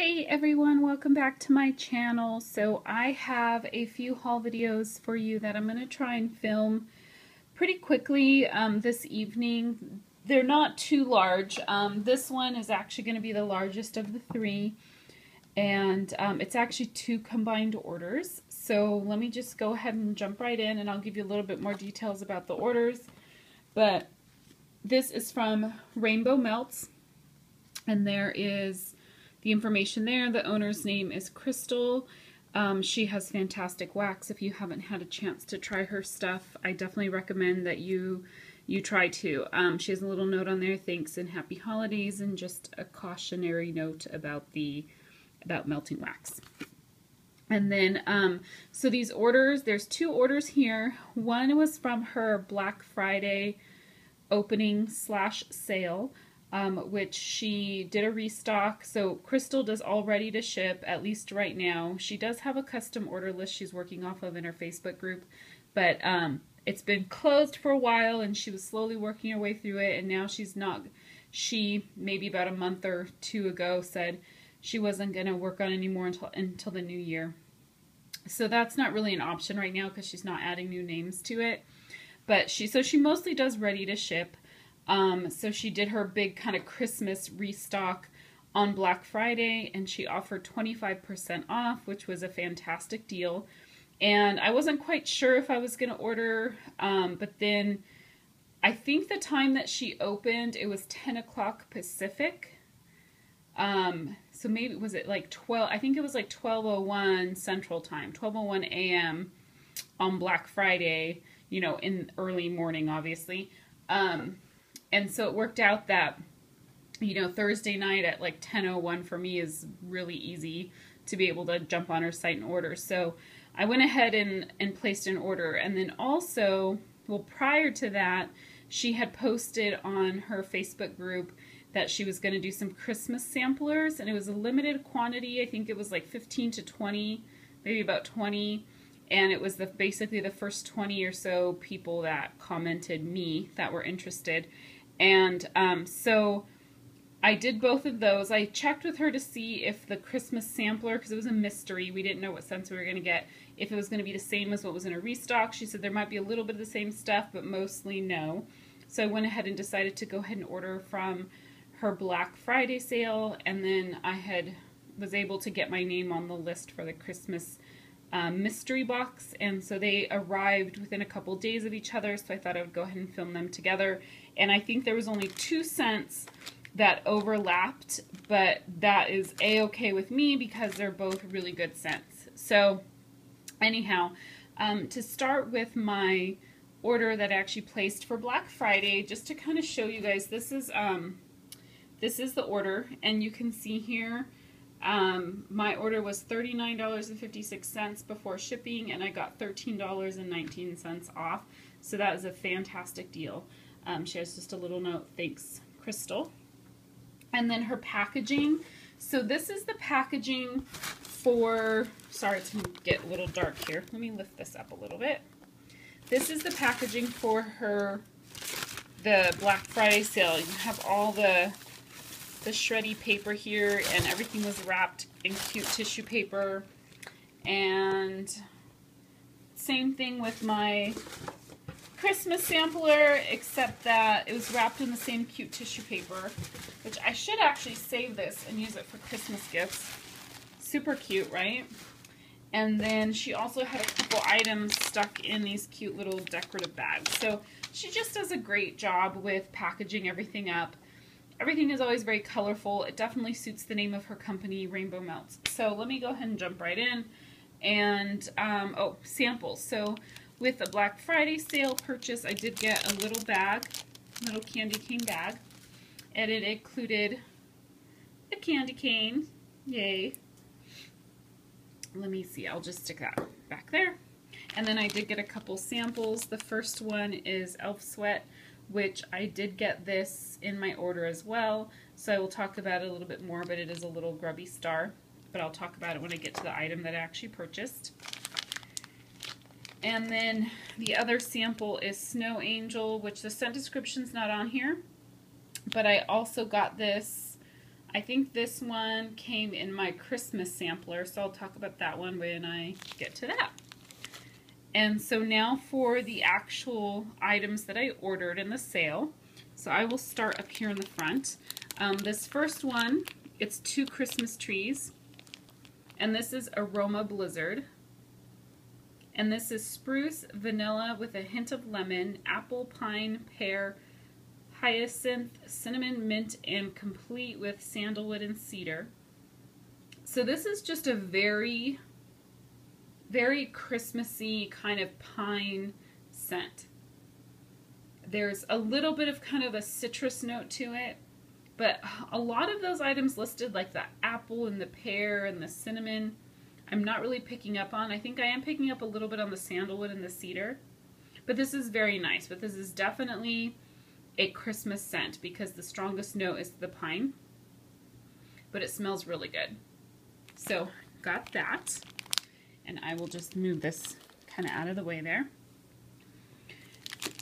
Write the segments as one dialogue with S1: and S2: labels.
S1: Hey everyone, welcome back to my channel. So I have a few haul videos for you that I'm going to try and film pretty quickly um, this evening. They're not too large. Um, this one is actually going to be the largest of the three and um, it's actually two combined orders. So let me just go ahead and jump right in and I'll give you a little bit more details about the orders. But this is from Rainbow Melts and there is the information there. The owner's name is Crystal. Um, she has fantastic wax. If you haven't had a chance to try her stuff, I definitely recommend that you you try to. Um, she has a little note on there, thanks and happy holidays, and just a cautionary note about the about melting wax. And then, um, so these orders, there's two orders here. One was from her Black Friday opening slash sale um, which she did a restock. So Crystal does all ready to ship, at least right now. She does have a custom order list she's working off of in her Facebook group, but um, it's been closed for a while and she was slowly working her way through it and now she's not, she maybe about a month or two ago said she wasn't going to work on anymore until, until the new year. So that's not really an option right now because she's not adding new names to it. But she, so she mostly does ready to ship. Um, so she did her big kind of Christmas restock on Black Friday and she offered 25% off, which was a fantastic deal. And I wasn't quite sure if I was going to order, um, but then I think the time that she opened, it was 10 o'clock Pacific. Um, so maybe, was it like 12, I think it was like 12.01 Central Time, 12.01 a.m. on Black Friday, you know, in early morning, obviously. Um, and so it worked out that you know Thursday night at like 10:01 for me is really easy to be able to jump on her site and order. So I went ahead and and placed an order and then also well prior to that she had posted on her Facebook group that she was going to do some Christmas samplers and it was a limited quantity. I think it was like 15 to 20, maybe about 20 and it was the basically the first 20 or so people that commented me that were interested and um, so I did both of those. I checked with her to see if the Christmas sampler, because it was a mystery, we didn't know what scents we were going to get, if it was going to be the same as what was in a restock. She said there might be a little bit of the same stuff, but mostly no. So I went ahead and decided to go ahead and order from her Black Friday sale, and then I had was able to get my name on the list for the Christmas um, mystery box, and so they arrived within a couple days of each other, so I thought I would go ahead and film them together. And I think there was only two scents that overlapped, but that is a-okay with me because they're both really good scents. So anyhow, um, to start with my order that I actually placed for Black Friday, just to kind of show you guys, this is um, this is the order, and you can see here um, my order was $39.56 before shipping, and I got $13.19 off. So that is a fantastic deal. Um, she has just a little note, thanks, Crystal. And then her packaging. So this is the packaging for, sorry, it's going to get a little dark here. Let me lift this up a little bit. This is the packaging for her, the Black Friday sale. You have all the the shreddy paper here and everything was wrapped in cute tissue paper. And same thing with my Christmas sampler except that it was wrapped in the same cute tissue paper which I should actually save this and use it for Christmas gifts. Super cute right? And then she also had a couple items stuck in these cute little decorative bags. So she just does a great job with packaging everything up Everything is always very colorful. It definitely suits the name of her company, Rainbow Melts. So let me go ahead and jump right in. And, um, oh, samples. So with a Black Friday sale purchase, I did get a little bag, little candy cane bag. And it included a candy cane. Yay. Let me see, I'll just stick that back there. And then I did get a couple samples. The first one is Elf Sweat which I did get this in my order as well, so I will talk about it a little bit more, but it is a little grubby star, but I'll talk about it when I get to the item that I actually purchased. And then the other sample is Snow Angel, which the scent description's not on here, but I also got this I think this one came in my Christmas sampler, so I'll talk about that one when I get to that. And so now for the actual items that I ordered in the sale. So I will start up here in the front. Um, this first one, it's two Christmas trees. And this is Aroma Blizzard. And this is spruce, vanilla with a hint of lemon, apple, pine, pear, hyacinth, cinnamon, mint, and complete with sandalwood and cedar. So this is just a very very Christmassy kind of pine scent. There's a little bit of kind of a citrus note to it, but a lot of those items listed, like the apple and the pear and the cinnamon, I'm not really picking up on. I think I am picking up a little bit on the sandalwood and the cedar, but this is very nice. But this is definitely a Christmas scent because the strongest note is the pine, but it smells really good. So got that and I will just move this kind of out of the way there.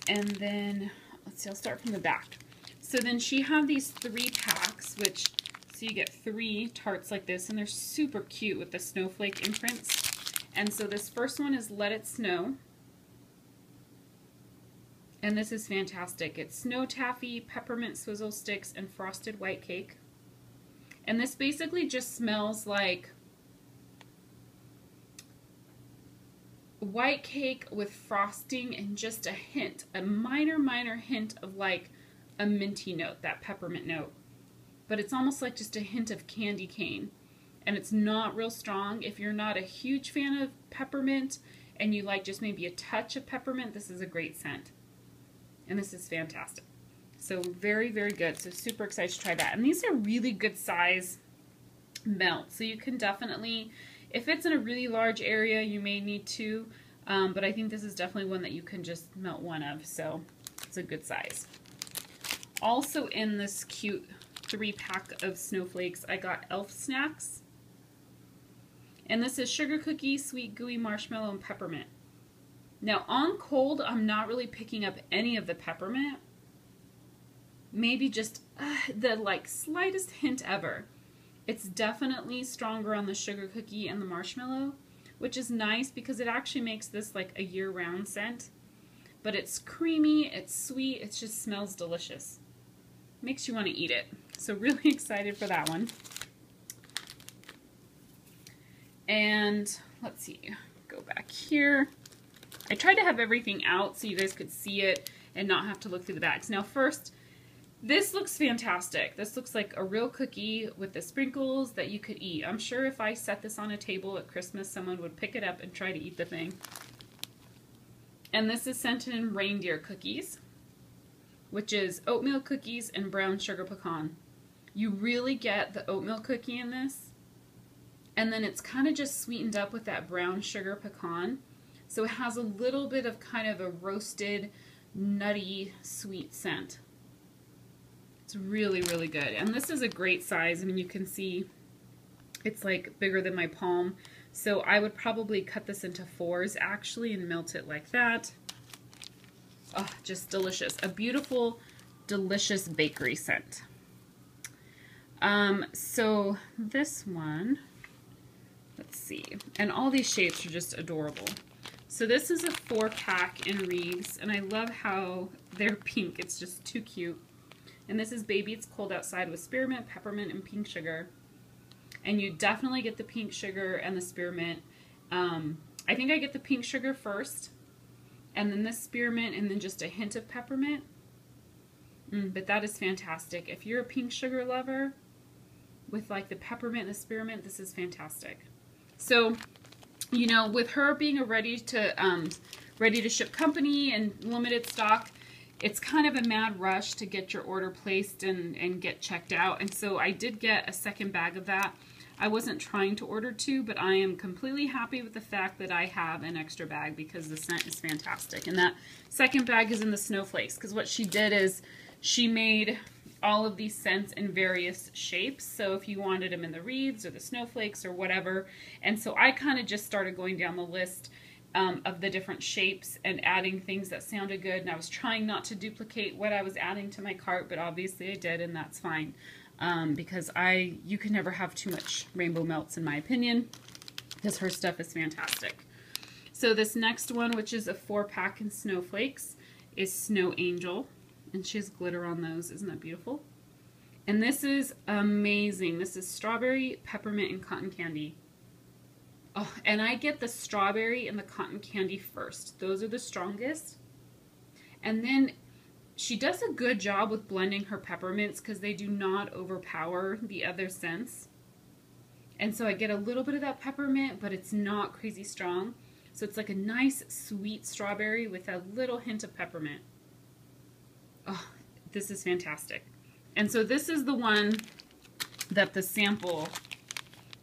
S1: And then, let's see, I'll start from the back. So then she had these three packs, which, so you get three tarts like this, and they're super cute with the snowflake imprints. And so this first one is Let It Snow. And this is fantastic. It's snow taffy, peppermint swizzle sticks, and frosted white cake. And this basically just smells like white cake with frosting and just a hint, a minor, minor hint of like a minty note, that peppermint note. But it's almost like just a hint of candy cane. And it's not real strong. If you're not a huge fan of peppermint and you like just maybe a touch of peppermint, this is a great scent. And this is fantastic. So very, very good. So super excited to try that. And these are really good size melts. So you can definitely if it's in a really large area, you may need two, um, but I think this is definitely one that you can just melt one of, so it's a good size. Also in this cute three pack of snowflakes, I got elf snacks. And this is sugar cookie, sweet gooey marshmallow, and peppermint. Now on cold, I'm not really picking up any of the peppermint. Maybe just uh, the like slightest hint ever. It's definitely stronger on the sugar cookie and the marshmallow, which is nice because it actually makes this like a year-round scent. But it's creamy, it's sweet, it just smells delicious. Makes you want to eat it. So really excited for that one. And let's see, go back here. I tried to have everything out so you guys could see it and not have to look through the bags. Now first, this looks fantastic. This looks like a real cookie with the sprinkles that you could eat. I'm sure if I set this on a table at Christmas, someone would pick it up and try to eat the thing. And this is scented in reindeer cookies, which is oatmeal cookies and brown sugar pecan. You really get the oatmeal cookie in this. And then it's kind of just sweetened up with that brown sugar pecan. So it has a little bit of kind of a roasted, nutty, sweet scent. It's really, really good. And this is a great size. I mean, you can see it's like bigger than my palm. So I would probably cut this into fours actually and melt it like that. Oh, just delicious. A beautiful, delicious bakery scent. Um, so this one, let's see. And all these shapes are just adorable. So this is a four pack in Reeves, and I love how they're pink. It's just too cute. And this is Baby It's Cold Outside with spearmint, peppermint, and pink sugar. And you definitely get the pink sugar and the spearmint. Um, I think I get the pink sugar first, and then the spearmint, and then just a hint of peppermint. Mm, but that is fantastic. If you're a pink sugar lover, with like the peppermint and the spearmint, this is fantastic. So, you know, with her being a ready to um, ready to ship company and limited stock, it's kind of a mad rush to get your order placed and, and get checked out. And so I did get a second bag of that. I wasn't trying to order two, but I am completely happy with the fact that I have an extra bag because the scent is fantastic. And that second bag is in the snowflakes because what she did is she made all of these scents in various shapes. So if you wanted them in the reeds or the snowflakes or whatever. And so I kind of just started going down the list um, of the different shapes and adding things that sounded good. And I was trying not to duplicate what I was adding to my cart, but obviously I did, and that's fine. um, because I you can never have too much rainbow melts in my opinion because her stuff is fantastic. So this next one, which is a four pack in snowflakes, is Snow Angel. And she has glitter on those. Isn't that beautiful? And this is amazing. This is strawberry, peppermint, and cotton candy. Oh, and I get the strawberry and the cotton candy first. Those are the strongest. And then she does a good job with blending her peppermints because they do not overpower the other scents. And so I get a little bit of that peppermint, but it's not crazy strong. So it's like a nice sweet strawberry with a little hint of peppermint. Oh, this is fantastic. And so this is the one that the sample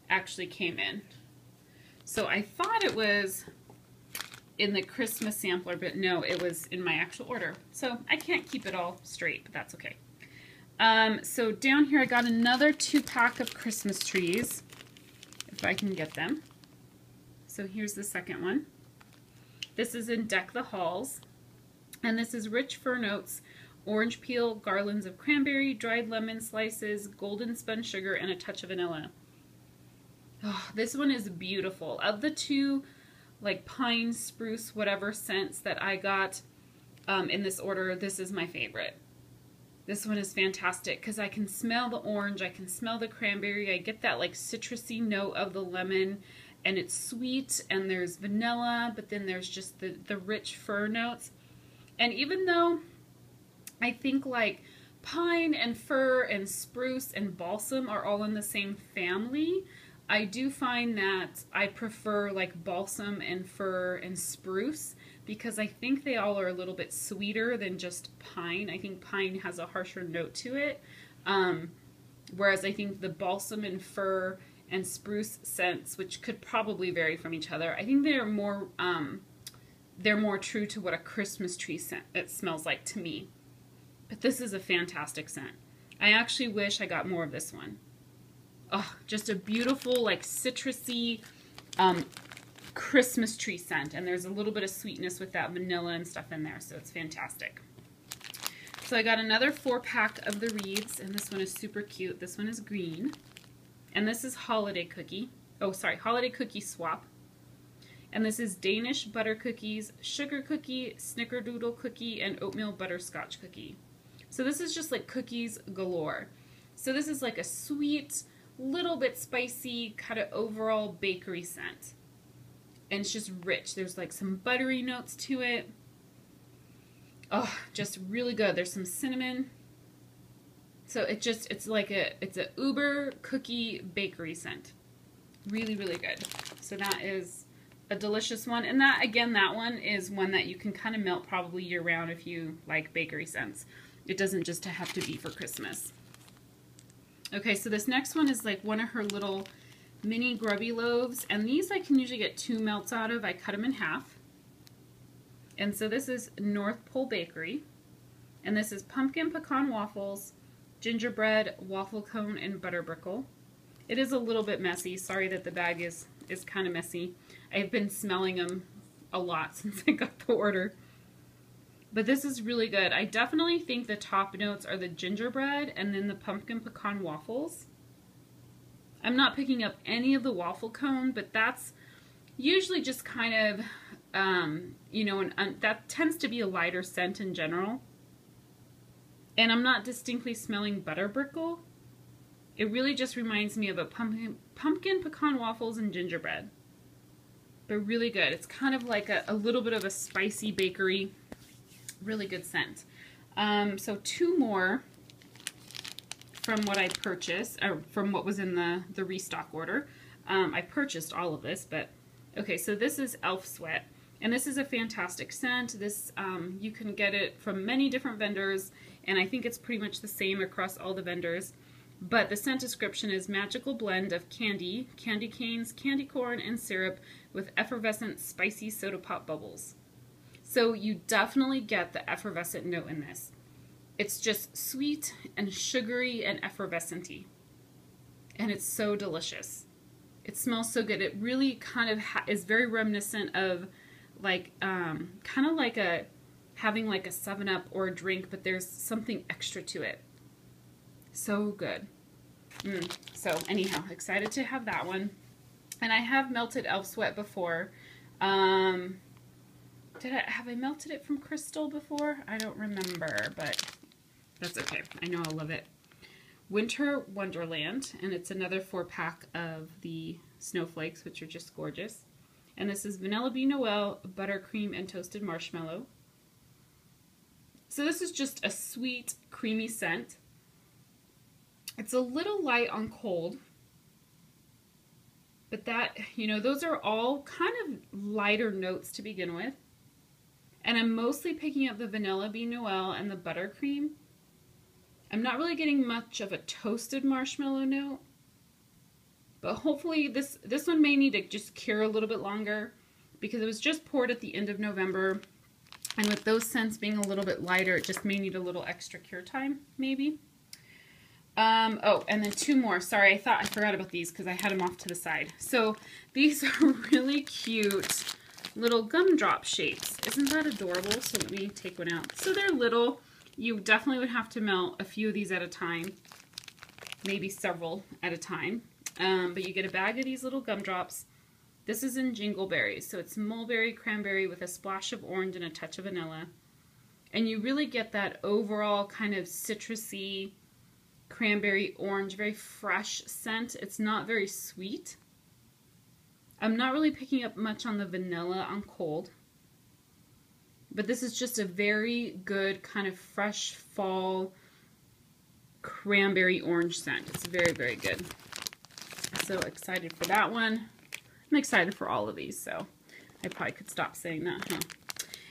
S1: actually came in. So I thought it was in the Christmas sampler, but no, it was in my actual order. So I can't keep it all straight, but that's okay. Um, so down here I got another two pack of Christmas trees, if I can get them. So here's the second one. This is in Deck the Halls. And this is rich fir notes, orange peel, garlands of cranberry, dried lemon slices, golden spun sugar, and a touch of vanilla. Oh, this one is beautiful. Of the two, like pine, spruce, whatever scents that I got um, in this order, this is my favorite. This one is fantastic because I can smell the orange, I can smell the cranberry, I get that like citrusy note of the lemon, and it's sweet and there's vanilla but then there's just the the rich fir notes and even though I think like pine and fir and spruce and balsam are all in the same family I do find that I prefer like balsam and fir and spruce because I think they all are a little bit sweeter than just pine. I think pine has a harsher note to it. Um, whereas I think the balsam and fir and spruce scents, which could probably vary from each other. I think they're more um, they're more true to what a Christmas tree scent it smells like to me. But this is a fantastic scent. I actually wish I got more of this one. Oh, just a beautiful like citrusy um, Christmas tree scent, and there's a little bit of sweetness with that vanilla and stuff in there, so it's fantastic. So I got another four pack of the reeds, and this one is super cute. This one is green. And this is Holiday Cookie. Oh, sorry, Holiday Cookie Swap. And this is Danish Butter Cookies, Sugar Cookie, Snickerdoodle Cookie, and Oatmeal Butterscotch Cookie. So this is just like cookies galore. So this is like a sweet, little bit spicy, kind of overall bakery scent. And it's just rich. There's like some buttery notes to it. Oh, just really good. There's some cinnamon. So it just, it's like a, it's a Uber cookie bakery scent. Really, really good. So that is a delicious one. And that, again, that one is one that you can kind of melt probably year round if you like bakery scents. It doesn't just have to be for Christmas. Okay, so this next one is like one of her little mini grubby loaves. And these I can usually get two melts out of. I cut them in half. And so this is North Pole Bakery. And this is pumpkin pecan waffles, gingerbread, waffle cone, and butter brickle. It is a little bit messy. Sorry that the bag is, is kind of messy. I've been smelling them a lot since I got the order. But this is really good. I definitely think the top notes are the gingerbread and then the pumpkin pecan waffles. I'm not picking up any of the waffle cone, but that's usually just kind of, um, you know, an, um, that tends to be a lighter scent in general. And I'm not distinctly smelling butter brickle. It really just reminds me of a pumpkin, pumpkin pecan waffles and gingerbread. But really good. It's kind of like a, a little bit of a spicy bakery. Really good scent. Um, so two more from what I purchased, or from what was in the, the restock order. Um, I purchased all of this, but okay, so this is Elf Sweat. And this is a fantastic scent. This um, You can get it from many different vendors and I think it's pretty much the same across all the vendors. But the scent description is magical blend of candy, candy canes, candy corn, and syrup with effervescent spicy soda pop bubbles. So you definitely get the effervescent note in this. It's just sweet and sugary and effervescenty. And it's so delicious. It smells so good. It really kind of is very reminiscent of like, um, kind of like a having like a 7-Up or a drink, but there's something extra to it. So good. Mm, so anyhow, excited to have that one. And I have melted Elf Sweat before. Um, did I have I melted it from Crystal before? I don't remember, but that's okay. I know I'll love it. Winter Wonderland, and it's another four pack of the snowflakes, which are just gorgeous. And this is Vanilla Bean Noel, Buttercream, and Toasted Marshmallow. So this is just a sweet, creamy scent. It's a little light on cold, but that, you know, those are all kind of lighter notes to begin with. And I'm mostly picking up the Vanilla Bean Noel and the Buttercream. I'm not really getting much of a toasted marshmallow note, but hopefully this, this one may need to just cure a little bit longer because it was just poured at the end of November. And with those scents being a little bit lighter, it just may need a little extra cure time, maybe. Um, oh, and then two more. Sorry, I thought I forgot about these because I had them off to the side. So these are really cute little gumdrop shapes. Isn't that adorable? So let me take one out. So they're little. You definitely would have to melt a few of these at a time, maybe several at a time. Um, but you get a bag of these little gumdrops. This is in Jingleberries, so it's mulberry cranberry with a splash of orange and a touch of vanilla. And you really get that overall kind of citrusy, cranberry orange, very fresh scent. It's not very sweet. I'm not really picking up much on the vanilla on cold. But this is just a very good kind of fresh fall cranberry orange scent. It's very, very good. So excited for that one. I'm excited for all of these, so I probably could stop saying that, huh?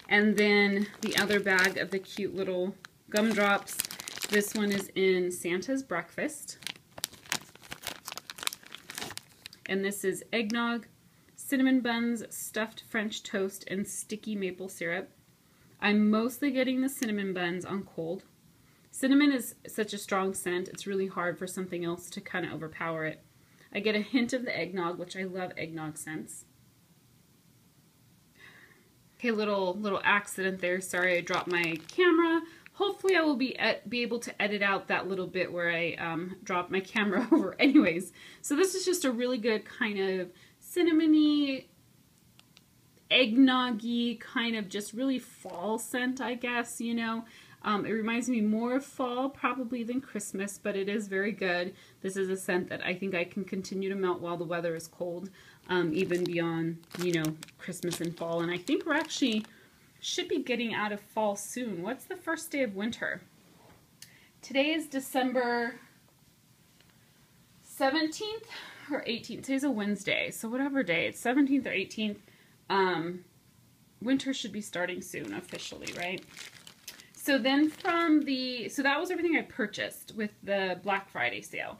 S1: And then the other bag of the cute little gumdrops. This one is in Santa's Breakfast. And this is eggnog, cinnamon buns, stuffed French toast, and sticky maple syrup. I'm mostly getting the cinnamon buns on cold. Cinnamon is such a strong scent, it's really hard for something else to kind of overpower it. I get a hint of the eggnog, which I love eggnog scents. Okay, little little accident there. Sorry, I dropped my camera. Hopefully, I will be be able to edit out that little bit where I um, dropped my camera over. Anyways, so this is just a really good kind of cinnamony, eggnoggy kind of just really fall scent, I guess. You know, um, it reminds me more of fall probably than Christmas, but it is very good. This is a scent that I think I can continue to melt while the weather is cold, um, even beyond, you know, Christmas and fall. And I think we're actually should be getting out of fall soon. What's the first day of winter? Today is December 17th or 18th. Today's a Wednesday, so whatever day, it's 17th or 18th. Um, winter should be starting soon officially, right? So then from the, so that was everything I purchased with the Black Friday sale.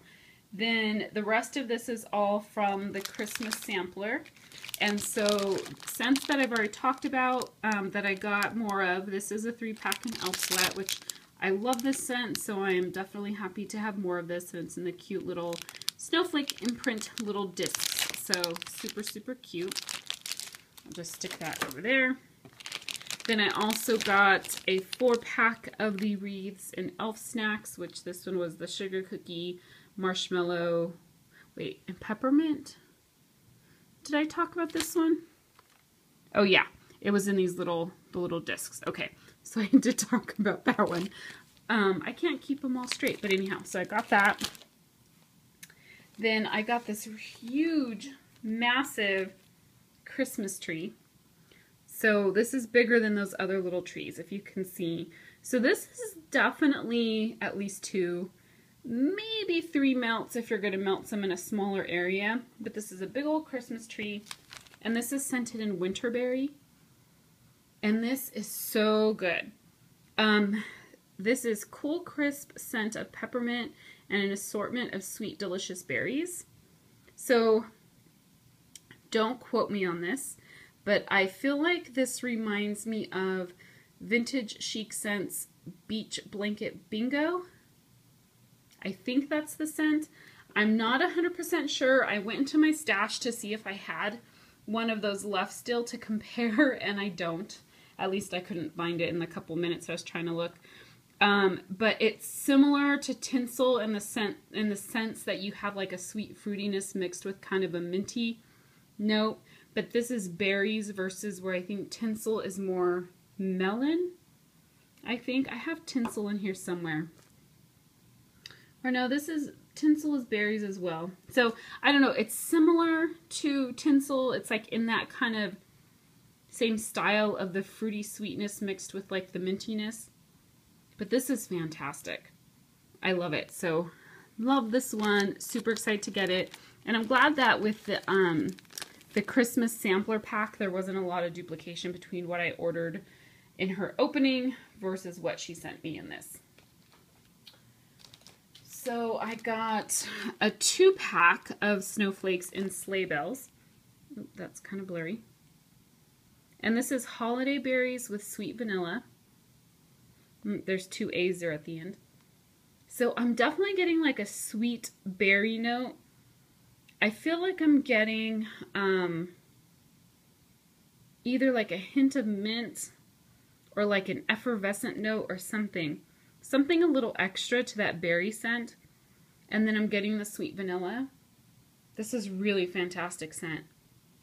S1: Then the rest of this is all from the Christmas sampler. And so scents that I've already talked about um, that I got more of, this is a three pack in Elf Sweat, which I love this scent, so I am definitely happy to have more of this. And it's in the cute little snowflake imprint little discs. So super, super cute. I'll just stick that over there. Then I also got a four pack of the wreaths and elf snacks, which this one was the sugar cookie, marshmallow, wait, and peppermint. Did I talk about this one? Oh yeah, it was in these little the little discs. Okay, so I did talk about that one. Um, I can't keep them all straight, but anyhow, so I got that. Then I got this huge, massive Christmas tree so this is bigger than those other little trees, if you can see. So this is definitely at least two, maybe three melts if you're going to melt some in a smaller area. But this is a big old Christmas tree. And this is scented in Winterberry. And this is so good. Um, this is cool, crisp scent of peppermint and an assortment of sweet, delicious berries. So don't quote me on this, but I feel like this reminds me of Vintage Chic Scents Beach Blanket Bingo. I think that's the scent. I'm not 100% sure. I went into my stash to see if I had one of those left still to compare, and I don't. At least I couldn't find it in the couple minutes I was trying to look. Um, but it's similar to tinsel in the sense in the sense that you have like a sweet fruitiness mixed with kind of a minty note. But this is berries versus where I think tinsel is more melon. I think I have tinsel in here somewhere. Or no, this is tinsel is berries as well. So I don't know. It's similar to tinsel. It's like in that kind of same style of the fruity sweetness mixed with like the mintiness. But this is fantastic. I love it. So love this one. Super excited to get it. And I'm glad that with the um the Christmas sampler pack, there wasn't a lot of duplication between what I ordered in her opening versus what she sent me in this. So I got a two pack of snowflakes in sleigh bells. that's kind of blurry. And this is holiday berries with sweet vanilla. Mm, there's two A's there at the end. So I'm definitely getting like a sweet berry note. I feel like I'm getting um, either like a hint of mint or like an effervescent note or something. Something a little extra to that berry scent. And then I'm getting the sweet vanilla. This is really fantastic scent.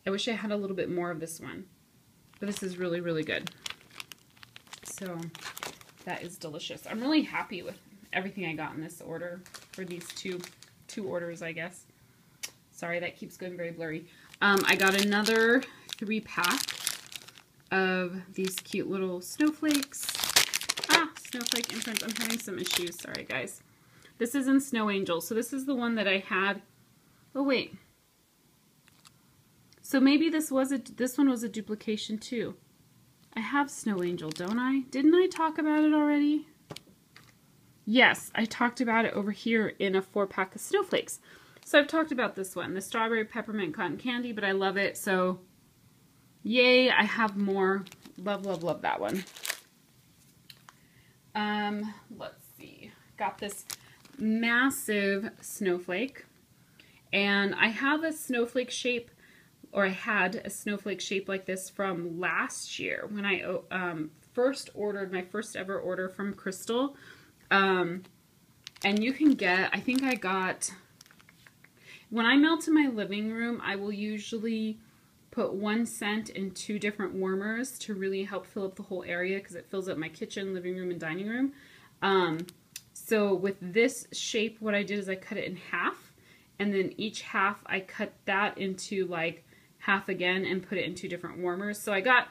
S1: I wish I had a little bit more of this one. But this is really, really good. So that is delicious. I'm really happy with everything I got in this order for these two two orders, I guess. Sorry, that keeps going very blurry. Um, I got another three pack of these cute little snowflakes. Ah, snowflake imprints. I'm having some issues. Sorry, guys. This is in Snow Angel. So this is the one that I had. Oh, wait. So maybe this was a this one was a duplication too. I have Snow Angel, don't I? Didn't I talk about it already? Yes, I talked about it over here in a four pack of snowflakes. So I've talked about this one, the strawberry peppermint cotton candy, but I love it. So yay, I have more. Love, love, love that one. Um, let's see. Got this massive snowflake. And I have a snowflake shape, or I had a snowflake shape like this from last year when I um, first ordered my first ever order from Crystal. Um, and you can get, I think I got, when I melt in my living room, I will usually put one scent in two different warmers to really help fill up the whole area because it fills up my kitchen, living room, and dining room. Um, so with this shape, what I did is I cut it in half, and then each half I cut that into like half again and put it in two different warmers. So I got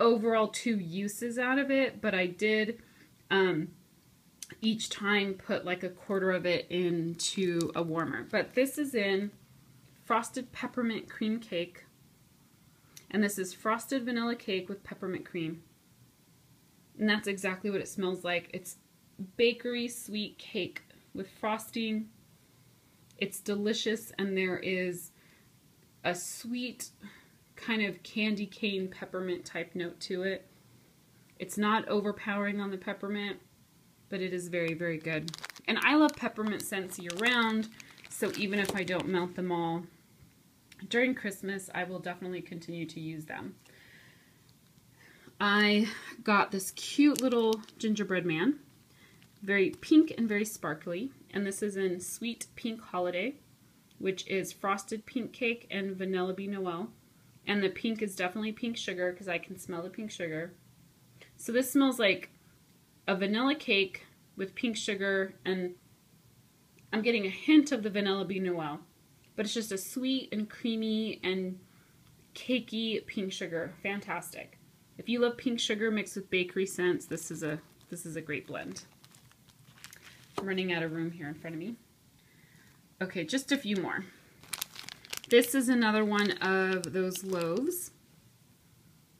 S1: overall two uses out of it, but I did um, each time put like a quarter of it into a warmer. But this is in frosted peppermint cream cake and this is frosted vanilla cake with peppermint cream. And that's exactly what it smells like. It's bakery sweet cake with frosting. It's delicious and there is a sweet kind of candy cane peppermint type note to it. It's not overpowering on the peppermint, but it is very, very good. And I love peppermint scents year round, so even if I don't melt them all, during Christmas, I will definitely continue to use them. I got this cute little gingerbread man, very pink and very sparkly, and this is in Sweet Pink Holiday, which is frosted pink cake and vanilla bean noel. And the pink is definitely pink sugar because I can smell the pink sugar. So this smells like a vanilla cake with pink sugar and I'm getting a hint of the vanilla bean noel but it's just a sweet and creamy and cakey pink sugar. Fantastic. If you love pink sugar mixed with bakery scents, this is a this is a great blend. I'm running out of room here in front of me. Okay, just a few more. This is another one of those loaves.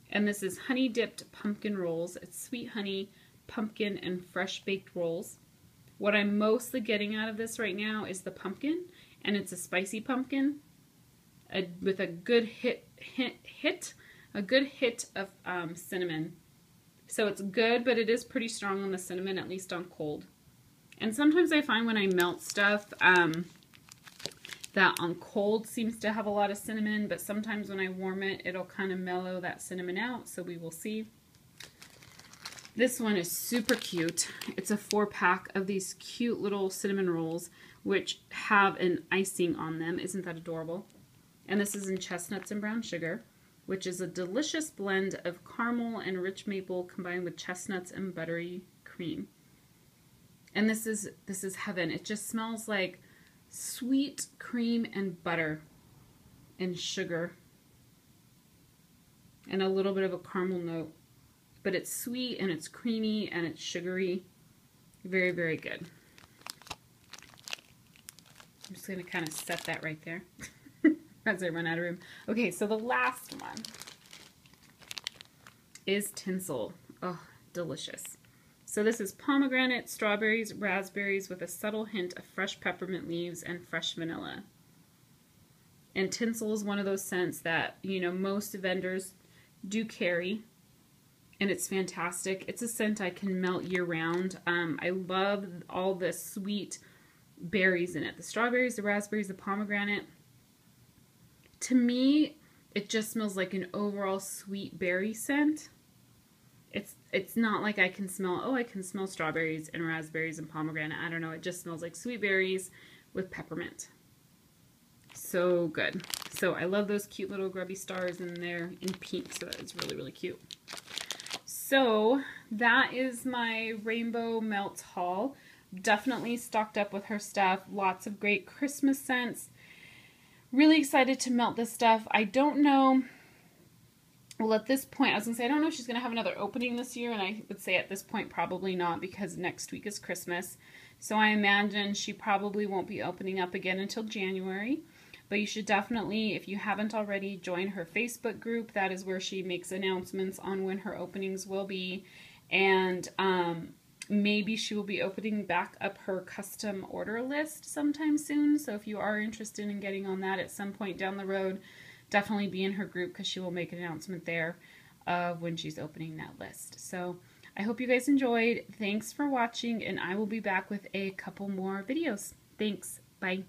S1: And this is honey dipped pumpkin rolls. It's sweet honey, pumpkin, and fresh baked rolls. What I'm mostly getting out of this right now is the pumpkin and it's a spicy pumpkin a, with a good hit, hit, hit, a good hit of um, cinnamon. So it's good, but it is pretty strong on the cinnamon, at least on cold. And sometimes I find when I melt stuff, um, that on cold seems to have a lot of cinnamon, but sometimes when I warm it, it'll kind of mellow that cinnamon out, so we will see. This one is super cute. It's a four pack of these cute little cinnamon rolls, which have an icing on them. Isn't that adorable? And this is in chestnuts and brown sugar, which is a delicious blend of caramel and rich maple combined with chestnuts and buttery cream. And this is this is heaven. It just smells like sweet cream and butter and sugar and a little bit of a caramel note. But it's sweet and it's creamy and it's sugary. Very, very good. I'm just going to kind of set that right there as I run out of room. Okay, so the last one is tinsel. Oh, delicious. So this is pomegranate, strawberries, raspberries with a subtle hint of fresh peppermint leaves and fresh vanilla. And tinsel is one of those scents that, you know, most vendors do carry. And it's fantastic. It's a scent I can melt year round. Um, I love all the sweet berries in it. The strawberries, the raspberries, the pomegranate. To me, it just smells like an overall sweet berry scent. It's not like I can smell, oh, I can smell strawberries and raspberries and pomegranate. I don't know. It just smells like sweet berries with peppermint. So good. So I love those cute little grubby stars in there in pink. So that is really, really cute. So that is my Rainbow Melts haul. Definitely stocked up with her stuff. Lots of great Christmas scents. Really excited to melt this stuff. I don't know well, at this point, I was to say, I don't know if she's going to have another opening this year, and I would say at this point, probably not, because next week is Christmas. So I imagine she probably won't be opening up again until January. But you should definitely, if you haven't already, join her Facebook group. That is where she makes announcements on when her openings will be. And um, maybe she will be opening back up her custom order list sometime soon. So if you are interested in getting on that at some point down the road, definitely be in her group because she will make an announcement there of when she's opening that list. So I hope you guys enjoyed. Thanks for watching, and I will be back with a couple more videos. Thanks. Bye.